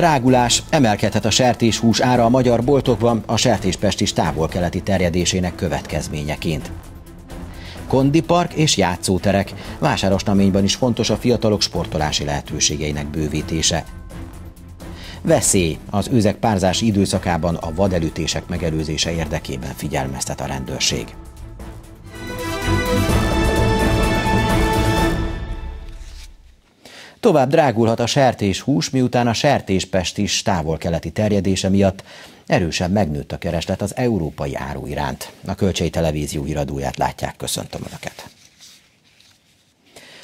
Drágulás, emelkedhet a sertéshús ára a magyar boltokban a sertéspest is távol-keleti terjedésének következményeként. Kondipark és játszóterek. Vásárosnaményban is fontos a fiatalok sportolási lehetőségeinek bővítése. Veszély. Az őzek párzási időszakában a vadelütések megelőzése érdekében figyelmeztet a rendőrség. Tovább drágulhat a sertéshús, miután a sertéspest is távol-keleti terjedése miatt erősen megnőtt a kereslet az európai áru iránt. A Kölcsei Televízió híradóját látják, köszöntöm Önöket.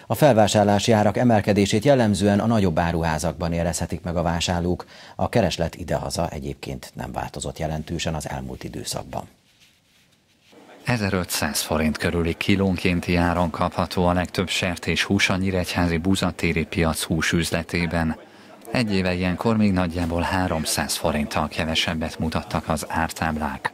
A felvásárlási árak emelkedését jellemzően a nagyobb áruházakban érezhetik meg a vásárlók, a kereslet idehaza egyébként nem változott jelentősen az elmúlt időszakban. 1500 forint körüli kilónkénti áron kapható a legtöbb sertés hús a Nyíregyházi buzatéri piac húsüzletében. Egy éve ilyenkor még nagyjából 300 forinttal kevesebbet mutattak az ártáblák.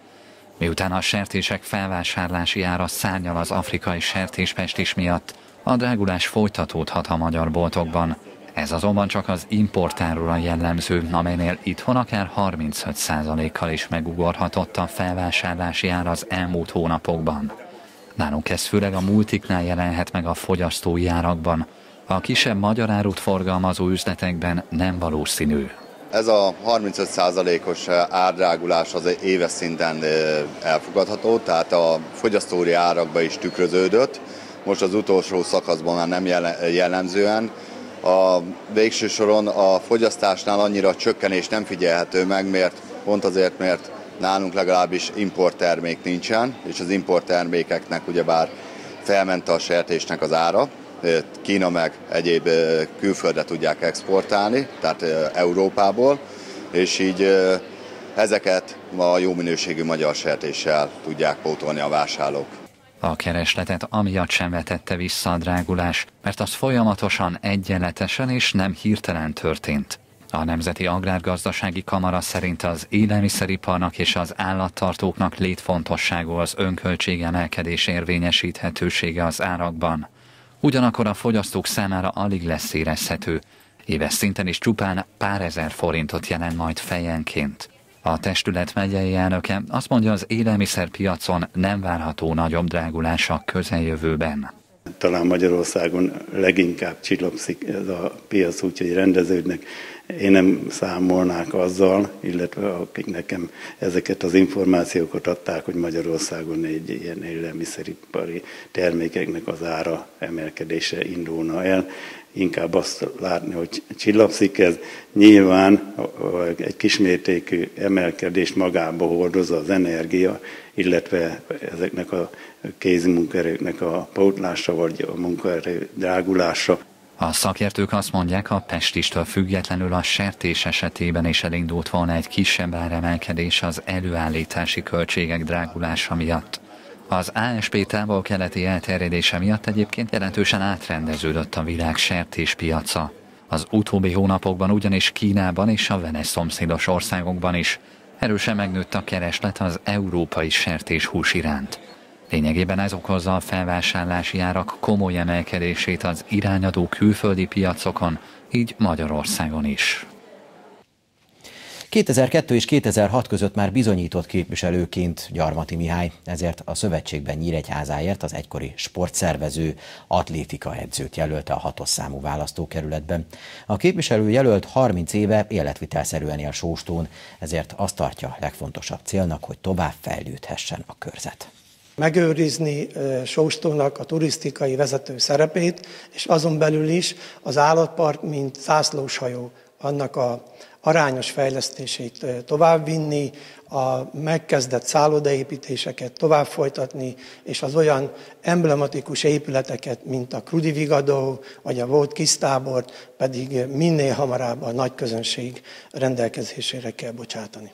Miután a sertések felvásárlási ára szárnyal az afrikai sertéspestis miatt, a drágulás folytatódhat a magyar boltokban. Ez azonban csak az importárura jellemző, amelynél itthon akár 35%-kal is megugorhatott a felvásárlási ár az elmúlt hónapokban. Nálunk ez főleg a multiknál jelenhet meg a fogyasztói árakban, a kisebb magyar árut forgalmazó üzletekben nem valószínű. Ez a 35%-os árdrágulás az éves szinten elfogadható, tehát a fogyasztói árakba is tükröződött. Most az utolsó szakaszban már nem jellemzően. A végső soron a fogyasztásnál annyira csökkenés nem figyelhető meg, mert pont azért, mert nálunk legalábbis importtermék nincsen, és az importtermékeknek ugyebár felment a sertésnek az ára, Kína meg egyéb külföldre tudják exportálni, tehát Európából, és így ezeket a jó minőségű magyar sertéssel tudják pótolni a vásárlók. A keresletet amiatt sem vetette vissza a drágulás, mert az folyamatosan egyenletesen és nem hirtelen történt. A Nemzeti Agrárgazdasági Kamara szerint az élelmiszeriparnak és az állattartóknak létfontosságú az önköltségemelkedés érvényesíthetősége az árakban. Ugyanakkor a fogyasztók számára alig lesz érezhető, éves szinten is csupán pár ezer forintot jelent majd fejenként. A testület megyei elnöke azt mondja, az élelmiszerpiacon nem várható nagyobb drágulás a közeljövőben. Talán Magyarországon leginkább csillapszik ez a piac, úgyhogy rendeződnek. Én nem számolnák azzal, illetve akik nekem ezeket az információkat adták, hogy Magyarországon egy ilyen élelmiszeripari termékeknek az ára emelkedése indulna el inkább azt látni, hogy csillapszik ez. Nyilván egy kismértékű emelkedést magába hordozza az energia, illetve ezeknek a kézi munkaerőknek a pótlása, vagy a munkaerő drágulása. A szakértők azt mondják, a pestistől függetlenül a sertés esetében is elindult volna egy kisebb áremelkedés az előállítási költségek drágulása miatt. Az ASP távol-keleti elterjedése miatt egyébként jelentősen átrendeződött a világ sertéspiaca. Az utóbbi hónapokban ugyanis Kínában és a vene szomszédos országokban is erősen megnőtt a kereslet az európai sertéshús iránt. Lényegében ez okozza a felvásárlási árak komoly emelkedését az irányadó külföldi piacokon, így Magyarországon is. 2002 és 2006 között már bizonyított képviselőként Gyarmati Mihály, ezért a szövetségben Nyíregyházáért az egykori sportszervező atlétika edzőt jelölte a hatos számú választókerületben. A képviselő jelölt 30 éve életvitelszerűen él Sóstón, ezért azt tartja legfontosabb célnak, hogy tovább fejlődhessen a körzet megőrizni Sóstónak a turisztikai vezető szerepét, és azon belül is az állatpark, mint zászlóshajó, annak a arányos fejlesztését továbbvinni, a megkezdett szállodaépítéseket tovább folytatni, és az olyan emblematikus épületeket, mint a Krudi Vigadó, vagy a volt Kisztábort pedig minél hamarabb a nagy közönség rendelkezésére kell bocsátani.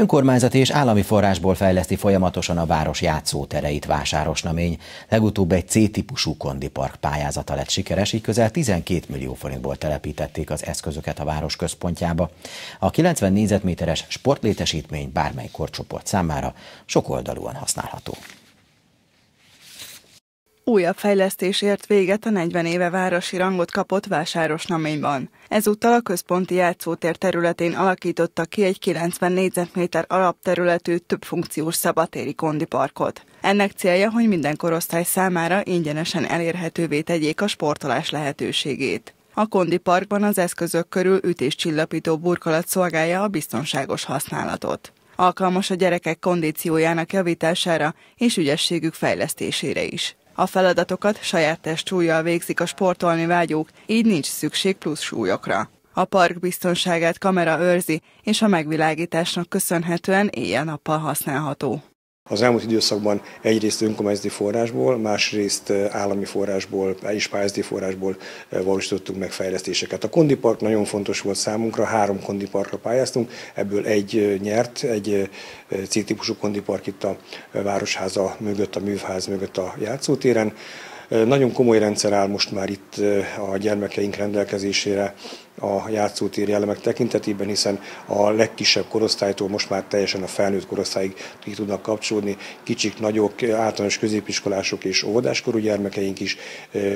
Önkormányzati és állami forrásból fejleszti folyamatosan a város játszótereit vásárosnamény. Legutóbb egy C-típusú kondipark pályázata lett sikeres, így közel 12 millió forintból telepítették az eszközöket a város központjába. A 90 négyzetméteres sportlétesítmény bármely korcsoport számára sokoldalúan használható. Újabb fejlesztésért véget a 40 éve városi rangot kapott Vásárosnaményban. Ezúttal a központi játszótér területén alakította ki egy 90 négyzetméter alapterületű többfunkciós szabatéri kondiparkot. Ennek célja, hogy minden korosztály számára ingyenesen elérhetővé tegyék a sportolás lehetőségét. A Kondi Parkban az eszközök körül ütéscsillapító burkolat szolgálja a biztonságos használatot. Alkalmas a gyerekek kondíciójának javítására és ügyességük fejlesztésére is. A feladatokat saját testsúlyjal végzik a sportolni vágyók, így nincs szükség plusz súlyokra. A park biztonságát kamera őrzi, és a megvilágításnak köszönhetően éjjel-nappal használható. Az elmúlt időszakban egyrészt önkormányzati forrásból, másrészt állami forrásból és pályázati forrásból valósítottunk meg fejlesztéseket. A kondipark nagyon fontos volt számunkra, három kondiparkra pályáztunk, ebből egy nyert, egy C-típusú kondipark itt a Városháza mögött, a művház mögött a játszótéren. Nagyon komoly rendszer áll most már itt a gyermekeink rendelkezésére a játszótéri elemek tekintetében, hiszen a legkisebb korosztálytól most már teljesen a felnőtt korosztályig ki tudnak kapcsolódni. Kicsik, nagyok, általános középiskolások és óvodáskorú gyermekeink is,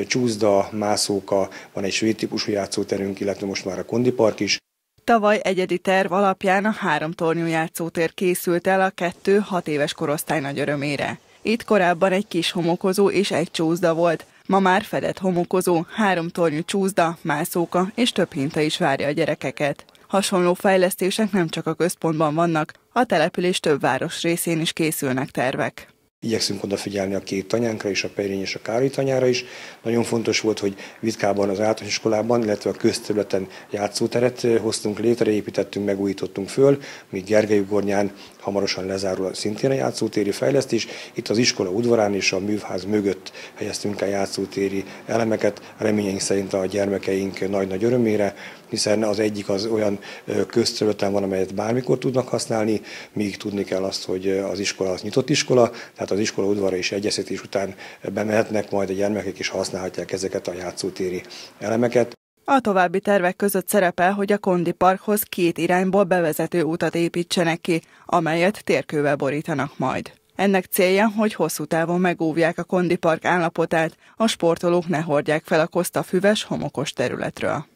csúszda, mászóka, van egy svéd típusú játszóterünk, illetve most már a kondipark is. Tavaly egyedi terv alapján a három tornyú játszótér készült el a kettő-hat éves korosztály nagy örömére. Itt korábban egy kis homokozó és egy csúszda volt, ma már fedett homokozó, három tornyú csúszda, mászóka és több hinta is várja a gyerekeket. Hasonló fejlesztések nem csak a központban vannak, a település több város részén is készülnek tervek. Igyekszünk odafigyelni a két tanyánkra és a Perény és a Károly tanyára is. Nagyon fontos volt, hogy Vitkában az általános iskolában, illetve a közterületen játszóteret hoztunk létre, építettünk, megújítottunk föl, míg Gergelyugornyán hamarosan lezárul szintén a játszótéri fejlesztés. Itt az iskola udvarán és a művház mögött helyeztünk el játszótéri elemeket, reményeink szerint a gyermekeink nagy-nagy örömére, hiszen az egyik az olyan közterületen van, amelyet bármikor tudnak használni, míg tudni kell azt, hogy az iskola az nyitott iskola, tehát az iskola udvara és egyeztetés után bemehetnek, majd a gyermekek is használhatják ezeket a játszótéri elemeket. A további tervek között szerepel, hogy a Kondi Parkhoz két irányból bevezető utat építsenek ki, amelyet térkővel borítanak majd. Ennek célja, hogy hosszú távon megóvják a Kondi Park állapotát, a sportolók ne hordják fel a Koszta füves homokos területről.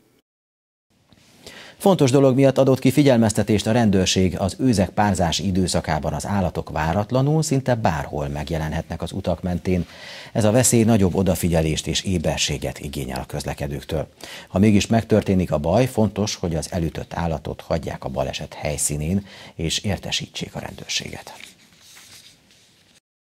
Fontos dolog miatt adott ki figyelmeztetést a rendőrség az őzek párzási időszakában az állatok váratlanul szinte bárhol megjelenhetnek az utak mentén. Ez a veszély nagyobb odafigyelést és éberséget igényel a közlekedőktől. Ha mégis megtörténik a baj, fontos, hogy az elütött állatot hagyják a baleset helyszínén és értesítsék a rendőrséget.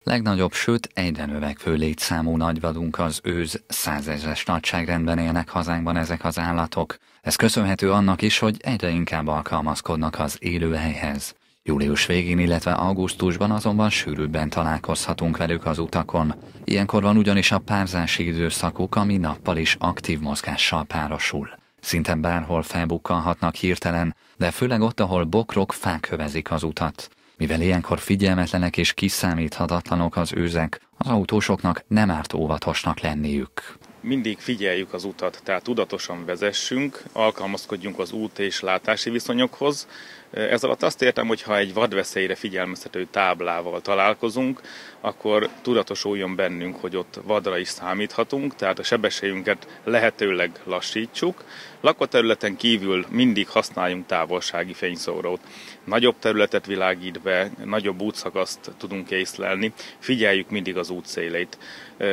Legnagyobb, sőt egyre növekvő létszámú nagyvadunk az őz százezres nagyságrendben élnek hazánkban ezek az állatok. Ez köszönhető annak is, hogy egyre inkább alkalmazkodnak az élőhelyhez. Július végén, illetve augusztusban azonban sűrűbben találkozhatunk velük az utakon. Ilyenkor van ugyanis a párzási időszakuk, ami nappal is aktív mozgással párosul. Szinte bárhol felbukkanhatnak hirtelen, de főleg ott, ahol bokrok, fák kövezik az utat. Mivel ilyenkor figyelmetlenek és kiszámíthatatlanok az őzek, az autósoknak nem árt óvatosnak lenniük mindig figyeljük az utat, tehát tudatosan vezessünk, alkalmazkodjunk az út és látási viszonyokhoz. Ez alatt azt értem, hogy ha egy vadveszélyre figyelmeztető táblával találkozunk, akkor tudatosuljon bennünk, hogy ott vadra is számíthatunk, tehát a sebességünket lehetőleg lassítsuk. Lakóterületen kívül mindig használjunk távolsági fényszórót. Nagyobb területet világít be, nagyobb útszakaszt tudunk észlelni, figyeljük mindig az útszélét.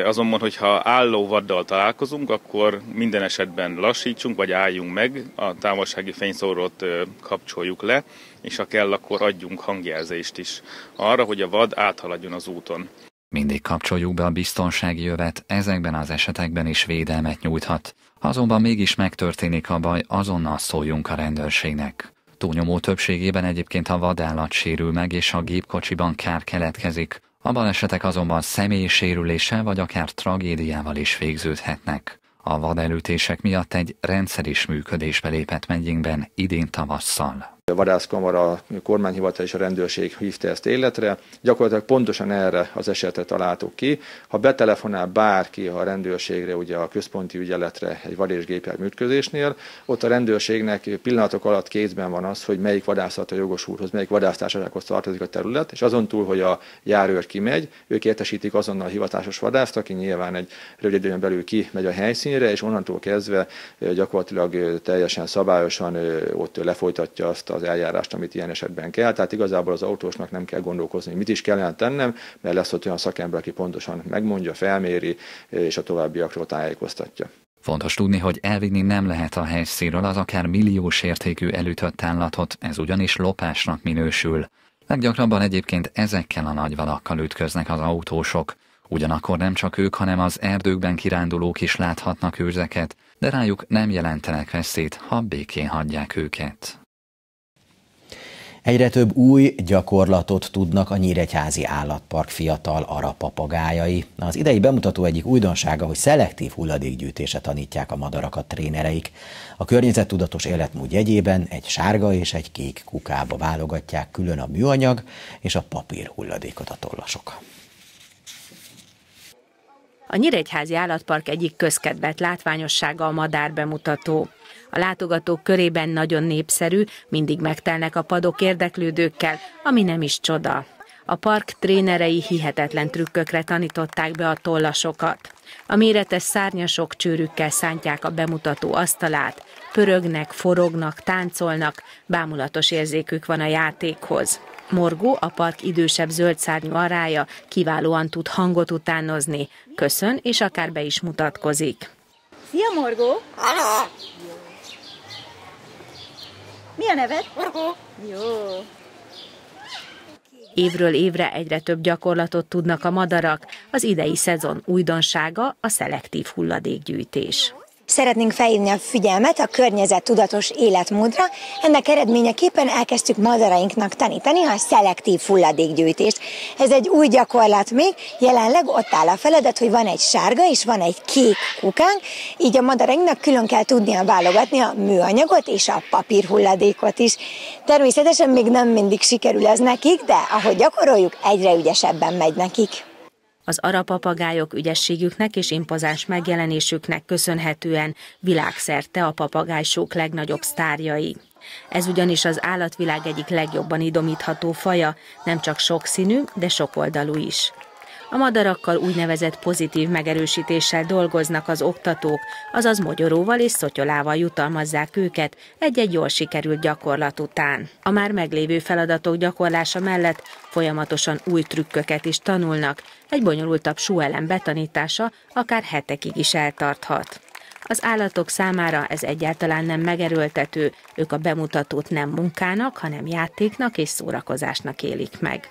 Azonban, hogyha álló vaddal találkozunk, akkor minden esetben lassítsunk, vagy álljunk meg, a távolsági fényszórót kapcsoljuk le, és ha kell, akkor adjunk hangjelzést is arra, hogy a vad áthaladjon az úton. Mindig kapcsoljuk be a biztonsági jövet, ezekben az esetekben is védelmet nyújthat. Azonban mégis megtörténik a baj, azonnal szóljunk a rendőrségnek. Túlnyomó többségében egyébként a vadállat sérül meg, és a gépkocsiban kár keletkezik. A balesetek azonban személyi sérüléssel vagy akár tragédiával is végződhetnek. A vadelőtések miatt egy rendszer is működésbe lépett megyénkben idén tavasszal. A vadászkamara, kormányhivatal és a rendőrség hívta ezt életre. Gyakorlatilag pontosan erre az esetre találtuk ki. Ha betelefonál bárki a rendőrségre, ugye a központi ügyeletre egy vadésgépjármű ütközésnél, ott a rendőrségnek pillanatok alatt kézben van az, hogy melyik vadászat a jogosúrhoz, melyik vadásztársasághoz tartozik a terület, és azon túl, hogy a járőr kimegy, ők értesítik azonnal a hivatásos vadászt, aki nyilván egy rövid időn belül kimegy a helyszínre, és onnantól kezdve gyakorlatilag teljesen szabályosan ott lefolytatja azt az eljárást, amit ilyen esetben kell. Tehát igazából az autósnak nem kell gondolkozni, mit is kellene tennem, mert lesz ott olyan szakember, aki pontosan megmondja, felméri, és a továbbiakról tájékoztatja. Fontos tudni, hogy elvinni nem lehet a helyszínről az akár milliós értékű elütött állatot, ez ugyanis lopásnak minősül. Leggyakrabban egyébként ezekkel a nagyvalakkal ütköznek az autósok. Ugyanakkor nem csak ők, hanem az erdőkben kirándulók is láthatnak őrzeket, de rájuk nem jelentenek veszélyt, ha békén hagyják őket. Egyre több új gyakorlatot tudnak a Nyíregyházi Állatpark fiatal arapapagájai. Az idei bemutató egyik újdonsága, hogy szelektív hulladékgyűjtése tanítják a madarakat trénereik. A környezettudatos életmód jegyében egy sárga és egy kék kukába válogatják külön a műanyag és a papír hulladékot a tollasok. A Nyíregyházi Állatpark egyik közkedvelt látványossága a madár bemutató. A látogatók körében nagyon népszerű, mindig megtelnek a padok érdeklődőkkel, ami nem is csoda. A park trénerei hihetetlen trükkökre tanították be a tollasokat. A méretes szárnyasok csőrükkel szántják a bemutató asztalát, pörögnek, forognak, táncolnak, bámulatos érzékük van a játékhoz. Morgó, a park idősebb zöldszárnyú arája, kiválóan tud hangot utánozni, köszön és akár be is mutatkozik. Szia, Morgó! Mi a neved? Jó. Évről évre egyre több gyakorlatot tudnak a madarak, az idei szezon újdonsága a szelektív hulladékgyűjtés. Szeretnénk felhívni a figyelmet a környezet tudatos életmódra. Ennek eredményeképpen elkezdtük madarainknak tanítani a szelektív hulladékgyűjtést. Ez egy új gyakorlat még, jelenleg ott áll a feladat, hogy van egy sárga és van egy kék kukánk, így a madarainknak külön kell tudnia válogatni a műanyagot és a papírhulladékot is. Természetesen még nem mindig sikerül ez nekik, de ahogy gyakoroljuk, egyre ügyesebben megy nekik. Az arapapagályok ügyességüknek és impozáns megjelenésüknek köszönhetően világszerte a papagálysók legnagyobb sztárjai. Ez ugyanis az állatvilág egyik legjobban idomítható faja, nem csak sokszínű, de sokoldalú is. A madarakkal úgynevezett pozitív megerősítéssel dolgoznak az oktatók, azaz mogyoróval és szotyolával jutalmazzák őket egy-egy jól sikerült gyakorlat után. A már meglévő feladatok gyakorlása mellett folyamatosan új trükköket is tanulnak, egy bonyolultabb súelem betanítása akár hetekig is eltarthat. Az állatok számára ez egyáltalán nem megerőltető, ők a bemutatót nem munkának, hanem játéknak és szórakozásnak élik meg.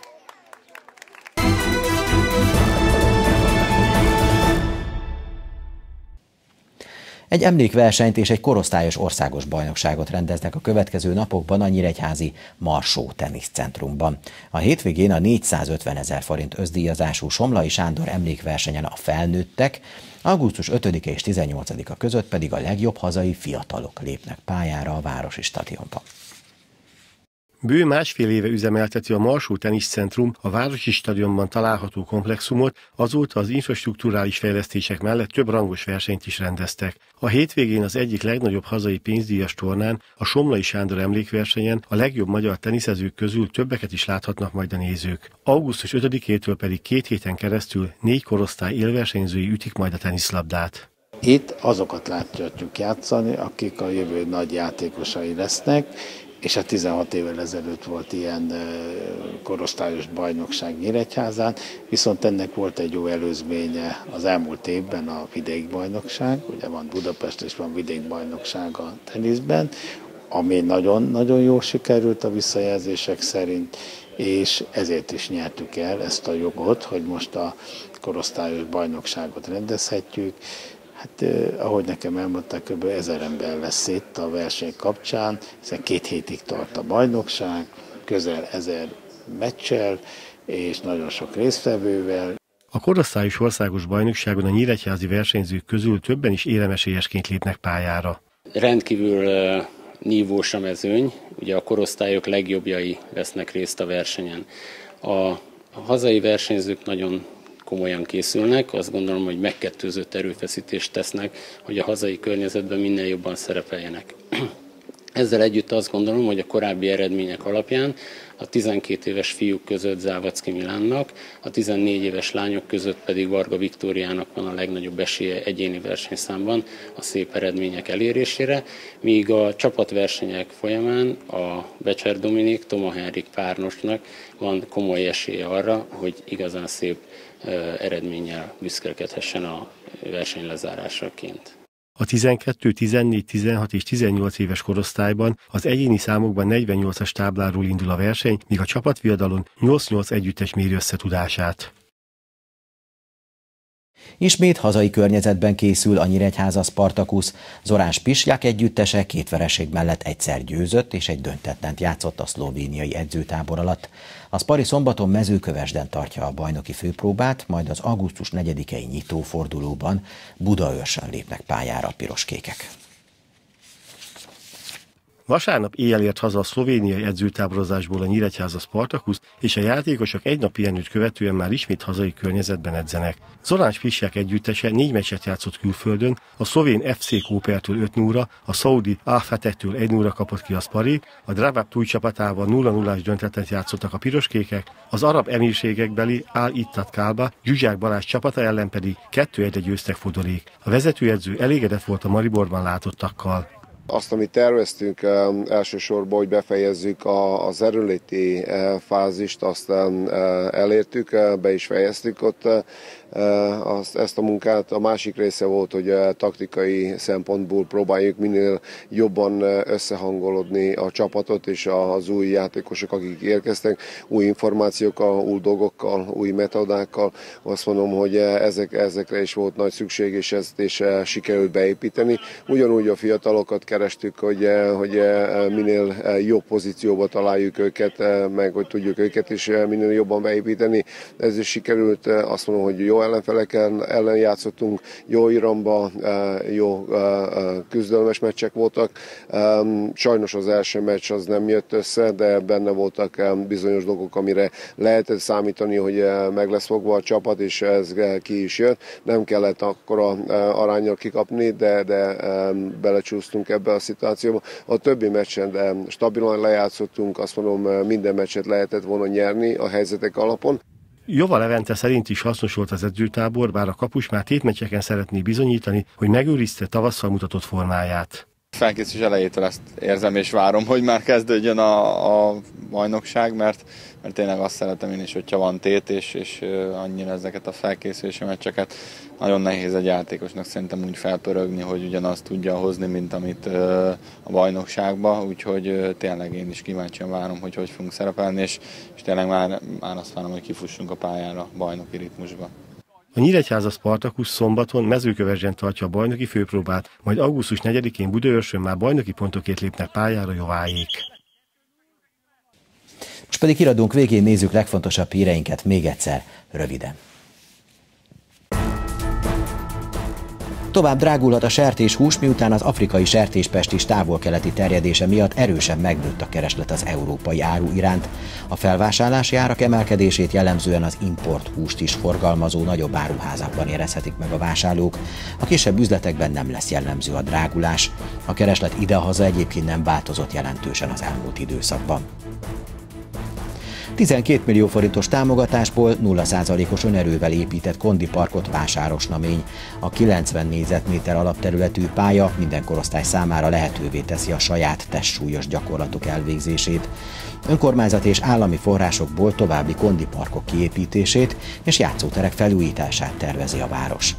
Egy emlékversenyt és egy korosztályos országos bajnokságot rendeznek a következő napokban a Nyíregyházi Marsó Teniszcentrumban. A hétvégén a 450 ezer forint özdíjazású Somlai Sándor emlékversenyen a felnőttek, augusztus 5 és 18-a között pedig a legjobb hazai fiatalok lépnek pályára a Városi Stadionban. Bő másfél éve üzemelteti a Marsó Teniszcentrum a Városi Stadionban található komplexumot, azóta az infrastruktúrális fejlesztések mellett több rangos versenyt is rendeztek. A hétvégén az egyik legnagyobb hazai pénzdíjas tornán, a Somlai Sándor emlékversenyen a legjobb magyar teniszezők közül többeket is láthatnak majd a nézők. Augusztus 5-től pedig két héten keresztül négy korosztály élversenyzői ütik majd a teniszlabdát. Itt azokat láthatjuk játszani, akik a jövő nagy játékosai lesznek, és a 16 évvel ezelőtt volt ilyen korosztályos bajnokság Nyíregyházán, viszont ennek volt egy jó előzménye az elmúlt évben a vidékbajnokság, ugye van Budapest és van vidékbajnokság a teniszben, ami nagyon-nagyon jól sikerült a visszajelzések szerint, és ezért is nyertük el ezt a jogot, hogy most a korosztályos bajnokságot rendezhetjük. Hát ahogy nekem elmondták, kb. ezer ember lesz itt a verseny kapcsán, hiszen két hétig tart a bajnokság, közel ezer meccsel, és nagyon sok résztvevővel. A korosztályos országos bajnokságon a nyíregyházi versenyzők közül többen is élemesélyesként lépnek pályára. Rendkívül nívós a mezőny, ugye a korosztályok legjobbjai vesznek részt a versenyen. A hazai versenyzők nagyon komolyan készülnek, azt gondolom, hogy megkettőzött erőfeszítést tesznek, hogy a hazai környezetben minél jobban szerepeljenek. Ezzel együtt azt gondolom, hogy a korábbi eredmények alapján a 12 éves fiúk között Závacki Milánnak, a 14 éves lányok között pedig Varga Viktóriának van a legnagyobb esélye egyéni versenyszámban a szép eredmények elérésére, míg a csapatversenyek folyamán a Becser Dominik, Toma Henrik párnosnak van komoly esélye arra, hogy igazán szép eredménnyel büszkelkedhessen a verseny lezárásaként. A 12, 14, 16 és 18 éves korosztályban az egyéni számokban 48-as tábláról indul a verseny, míg a csapatviadalon 8-8 együttes méri összetudását. Ismét hazai környezetben készül a Nyíregyháza Spartakusz. Zorán Spisják együttese két vereség mellett egyszer győzött és egy döntetlent játszott a szlovéniai edzőtábor alatt. A Spari szombaton mezőkövesden tartja a bajnoki főpróbát, majd az augusztus 4-i nyitófordulóban Budaörsön lépnek pályára a piroskékek. Vasárnap éjjel ért haza a szlovéniai edzőtáborozásból a Nyíregyháza Spartakusz, és a játékosok egy nap pihenőt követően már ismét hazai környezetben edzenek. Zorán Spisiák együttese négy meccset játszott külföldön, a szlovén FC Kópertől 5 0 a szaudi Al-Fatektől 1 0 kapott ki a Spari, a Dravab túl csapatával 0-0-ás döntetet játszottak a piroskékek, az arab emírségekbeli Al Ittat Kálba, Zsuzsák Balázs csapata ellen pedig 2-1 győztek fodorék. A vezetőedző elégedett volt a Mariborban látottakkal. Azt, amit terveztünk elsősorban, hogy befejezzük az erőléti fázist, azt elértük, be is fejeztük ott azt, ezt a munkát. A másik része volt, hogy taktikai szempontból próbáljuk minél jobban összehangolodni a csapatot és az új játékosok, akik érkeztek, új információkkal, új dolgokkal, új metodákkal. Azt mondom, hogy ezek, ezekre is volt nagy szükség, és ezt is sikerült beépíteni. Ugyanúgy a fiatalokat kerestük, hogy, hogy minél jobb pozícióba találjuk őket, meg hogy tudjuk őket is minél jobban beépíteni. Ez is sikerült, azt mondom, hogy jó ellenfeleken ellen játszottunk, jó iramba, eh, jó eh, eh, küzdelmes meccsek voltak. Sajnos az első meccs az nem jött össze, de benne voltak bizonyos dolgok, amire lehetett számítani, hogy meg lesz fogva a csapat, és ez ki is jött. Nem kellett akkor arányjal kikapni, de, de belecsúsztunk ebbe a szituációba. A többi meccsen de stabilan lejátszottunk, azt mondom, minden meccset lehetett volna nyerni a helyzetek alapon. Jova Levente szerint is hasznos volt az edzőtábor, bár a kapus már tétmeccseken szeretné bizonyítani, hogy megőrizte tavasszal mutatott formáját. Felkészülés elejétől ezt érzem és várom, hogy már kezdődjön a, a bajnokság, mert mert tényleg azt szeretem én is, hogyha van tét, és, és annyira ezeket a felkészülési meccseket nagyon nehéz egy játékosnak szerintem úgy felpörögni, hogy ugyanazt tudja hozni, mint amit a bajnokságban, úgyhogy tényleg én is kíváncsian várom, hogy hogy fogunk szerepelni, és, és tényleg már, már azt várom, hogy kifussunk a pályára bajnoki ritmusba. A Nyíregyháza Spartakus szombaton mezőkövesden tartja a bajnoki főpróbát, majd augusztus 4-én Budaörsön már bajnoki pontokért lépnek pályára jováék. Most pedig híradunk végén nézzük legfontosabb híreinket még egyszer, röviden. Tovább drágulhat a sertéshús, miután az afrikai sertéspest is távol-keleti terjedése miatt erősen megnőtt a kereslet az európai áru iránt. A felvásárlási árak emelkedését jellemzően az import húst is forgalmazó nagyobb áruházakban érezhetik meg a vásárlók. A kisebb üzletekben nem lesz jellemző a drágulás. A kereslet idehaza egyébként nem változott jelentősen az elmúlt időszakban. 12 millió forintos támogatásból 0%-os önerővel épített kondiparkot vásárosnamény. A 90 négyzetméter alapterületű pálya minden korosztály számára lehetővé teszi a saját testsúlyos gyakorlatok elvégzését. Önkormányzat és állami forrásokból további kondiparkok kiépítését és játszóterek felújítását tervezi a város.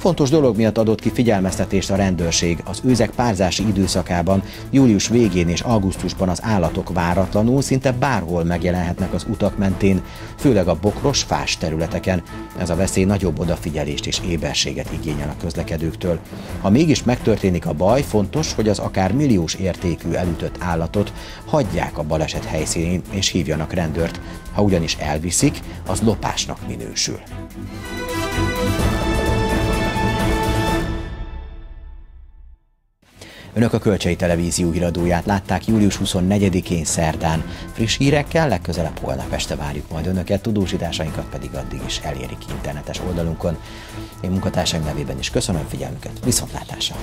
Fontos dolog miatt adott ki figyelmeztetést a rendőrség. Az őzek párzási időszakában, július végén és augusztusban az állatok váratlanul szinte bárhol megjelenhetnek az utak mentén, főleg a bokros, fás területeken. Ez a veszély nagyobb odafigyelést és éberséget igényel a közlekedőktől. Ha mégis megtörténik a baj, fontos, hogy az akár milliós értékű elütött állatot hagyják a baleset helyszínén és hívjanak rendőrt. Ha ugyanis elviszik, az lopásnak minősül. Önök a Kölcsei Televízió híradóját látták július 24-én szerdán. Friss hírekkel legközelebb holnap este várjuk majd Önöket, tudósításainkat pedig addig is elérik internetes oldalunkon. Én munkatársaim nevében is köszönöm figyelmüket, viszontlátásra!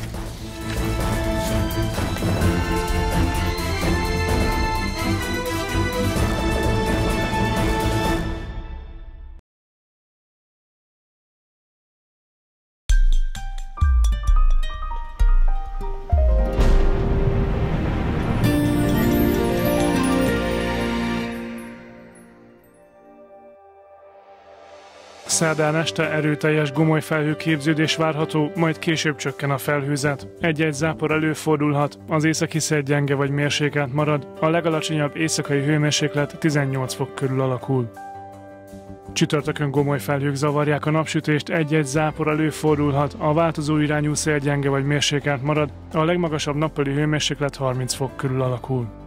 Szerdán este erőteljes gomoly felhőképződés várható, majd később csökken a felhőzet. Egy-egy zápor előfordulhat, az északi szél gyenge vagy mérsékelt marad, a legalacsonyabb éjszakai hőmérséklet 18 fok körül alakul. Csütörtökön gomoly felhők zavarják a napsütést, egy-egy zápor előfordulhat, a változó irányú szél gyenge vagy mérsékelt marad, a legmagasabb nappali hőmérséklet 30 fok körül alakul.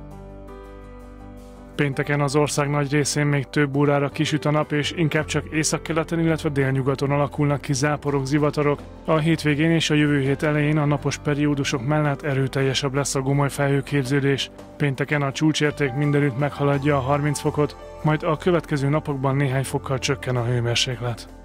Pénteken az ország nagy részén még több órára kisüt a nap, és inkább csak északkeleten, illetve délnyugaton alakulnak ki záporok, zivatarok. A hétvégén és a jövő hét elején a napos periódusok mellett erőteljesebb lesz a gomoly felhőképződés. Pénteken a csúcsérték mindenütt meghaladja a 30 fokot, majd a következő napokban néhány fokkal csökken a hőmérséklet.